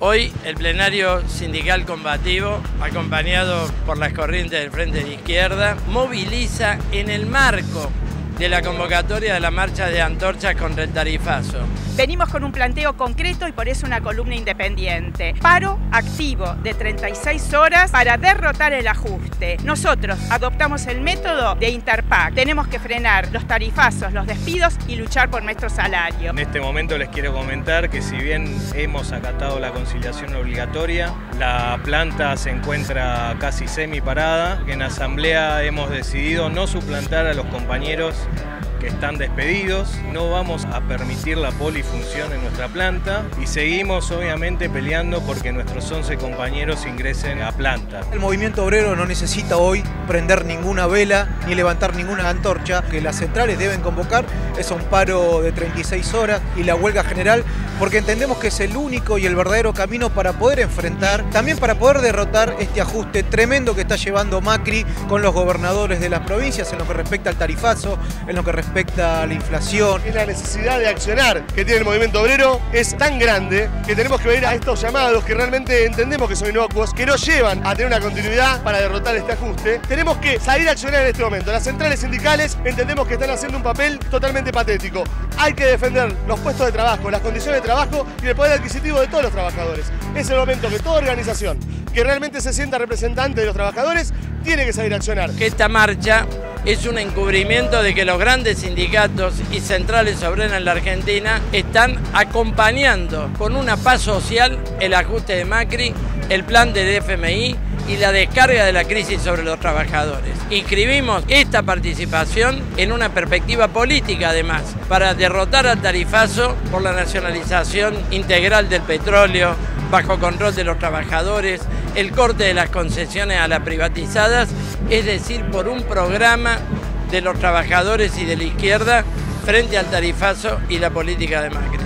Hoy el plenario sindical combativo, acompañado por las corrientes del Frente de Izquierda, moviliza en el marco de la convocatoria de la marcha de antorchas contra el tarifazo. Venimos con un planteo concreto y por eso una columna independiente. Paro activo de 36 horas para derrotar el ajuste. Nosotros adoptamos el método de Interpac. Tenemos que frenar los tarifazos, los despidos y luchar por nuestro salario. En este momento les quiero comentar que si bien hemos acatado la conciliación obligatoria, la planta se encuentra casi semi parada. En asamblea hemos decidido no suplantar a los compañeros que están despedidos, no vamos a permitir la polifunción en nuestra planta y seguimos obviamente peleando porque nuestros 11 compañeros ingresen a planta. El movimiento obrero no necesita hoy prender ninguna vela ni levantar ninguna antorcha, que las centrales deben convocar es un paro de 36 horas y la huelga general porque entendemos que es el único y el verdadero camino para poder enfrentar, también para poder derrotar este ajuste tremendo que está llevando Macri con los gobernadores de las provincias en lo que respecta al tarifazo, en lo que respecta respecta a la inflación. La necesidad de accionar que tiene el movimiento obrero es tan grande que tenemos que ir a estos llamados que realmente entendemos que son inocuos, que nos llevan a tener una continuidad para derrotar este ajuste. Tenemos que salir a accionar en este momento. Las centrales sindicales entendemos que están haciendo un papel totalmente patético. Hay que defender los puestos de trabajo, las condiciones de trabajo y el poder adquisitivo de todos los trabajadores. Es el momento que toda organización que realmente se sienta representante de los trabajadores tiene que salir a accionar. Que esta marcha es un encubrimiento de que los grandes sindicatos y centrales obreras en la Argentina están acompañando con una paz social el ajuste de Macri, el plan del FMI y la descarga de la crisis sobre los trabajadores. Inscribimos esta participación en una perspectiva política además, para derrotar al tarifazo por la nacionalización integral del petróleo, bajo control de los trabajadores, el corte de las concesiones a las privatizadas, es decir, por un programa de los trabajadores y de la izquierda frente al tarifazo y la política de Macri.